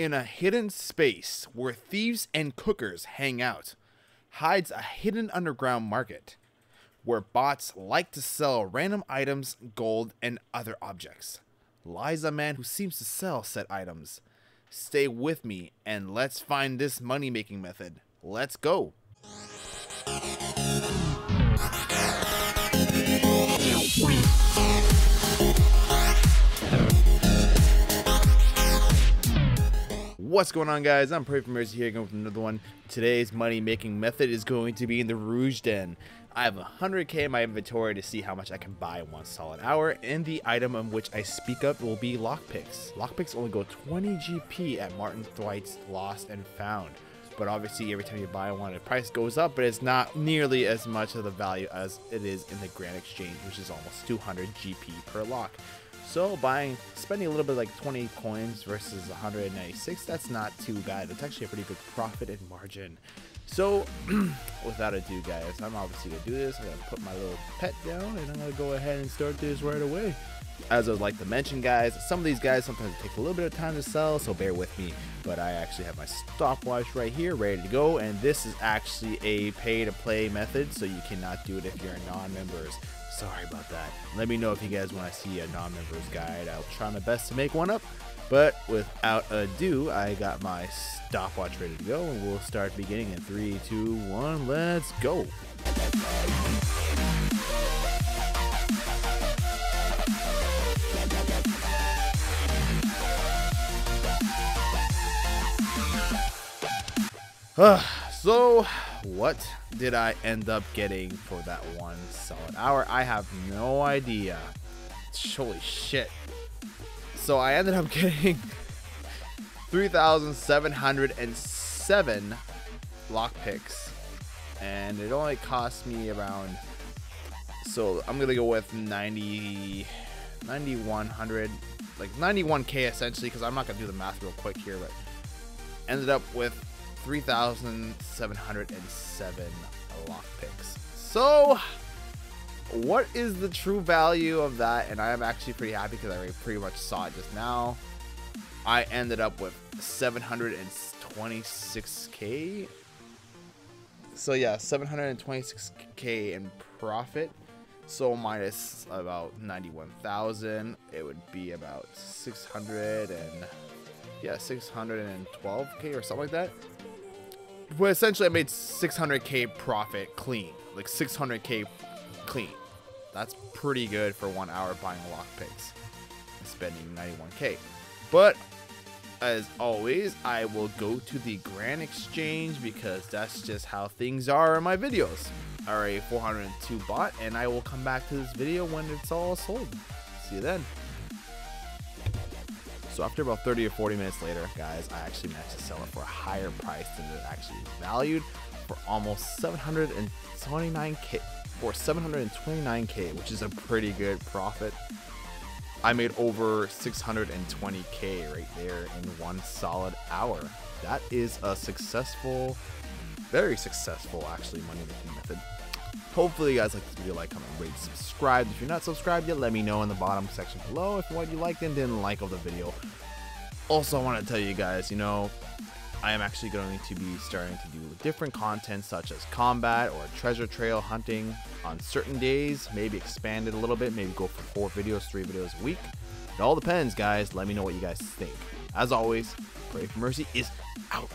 In a hidden space where thieves and cookers hang out, hides a hidden underground market where bots like to sell random items, gold, and other objects. Lies a man who seems to sell said items. Stay with me and let's find this money making method. Let's go. What's going on guys? I'm Pray for Mercy here going with another one. Today's money making method is going to be in the Rouge Den. I have 100k in my inventory to see how much I can buy in one solid hour, and the item on which I speak up will be lockpicks. Lockpicks only go 20 GP at Martin Thwait's Lost and Found, but obviously every time you buy one, the price goes up, but it's not nearly as much of the value as it is in the Grand Exchange, which is almost 200 GP per lock. So buying, spending a little bit like 20 coins versus 196, that's not too bad. It's actually a pretty good profit and margin. So without ado guys, I'm obviously gonna do this. I'm gonna put my little pet down and I'm gonna go ahead and start this right away. As I would like to mention guys, some of these guys sometimes take a little bit of time to sell, so bear with me. But I actually have my stopwatch right here ready to go and this is actually a pay to play method, so you cannot do it if you're non-members. Sorry about that. Let me know if you guys want to see a non-members guide. I'll try my best to make one up. But without ado, I got my stopwatch ready to go, and we'll start beginning in three, two, one. Let's go. so what did I end up getting for that one solid hour? I have no idea. Holy shit. So I ended up getting 3,707 lockpicks. And it only cost me around. So I'm going to go with 90. 9100 like 91k essentially because i'm not gonna do the math real quick here but ended up with 3,707 lockpicks. So, what is the true value of that? And I am actually pretty happy because I pretty much saw it just now. I ended up with 726k. So yeah, 726k in profit. So minus about 91,000, it would be about 600 and yeah, 612k or something like that. Well, essentially, I made 600k profit clean, like 600k clean. That's pretty good for one hour buying lockpicks, spending 91k. But as always, I will go to the Grand Exchange because that's just how things are in my videos. Alright, 402 bot, and I will come back to this video when it's all sold. See you then. So after about 30 or 40 minutes later, guys, I actually managed to sell it for a higher price than it actually valued for almost 729k for 729k, which is a pretty good profit. I made over 620k right there in one solid hour. That is a successful, very successful actually money making method. Hopefully you guys like this video, like, comment, rate, subscribe. If you're not subscribed yet, let me know in the bottom section below if what you liked and didn't like of the video. Also, I want to tell you guys, you know, I am actually going to be starting to do different content such as combat or treasure trail hunting on certain days, maybe expand it a little bit, maybe go for four videos, three videos a week. It all depends, guys. Let me know what you guys think. As always, Pray for Mercy is out.